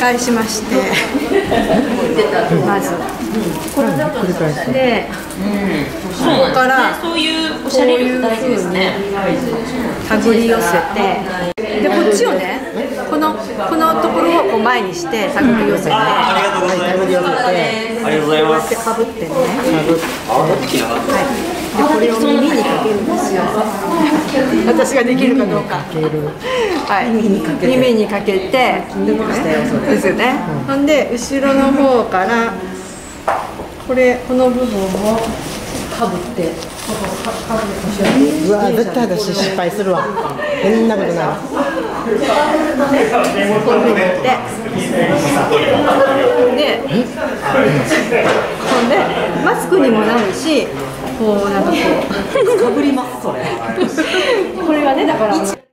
返しましてまず。これでそうなんですね。からそういうおしゃれ力大事ですね。手繰り寄せてでこっちをねこのこのところをこう前にして手繰り寄せてありがとうございます。ありがとうございます。でかぶってね。はい。でこれを耳にかけるんですよ私ができるかどうか。はい。耳にかけて。耳にかけて。ですよね。ほんで後ろの方からこれこの部分をかぶってうわ絶対私失敗するわ。そんなことないこういうふうにやって。でほんでマスクにもなるしこうなんかこうかぶりますそれ。これがねだから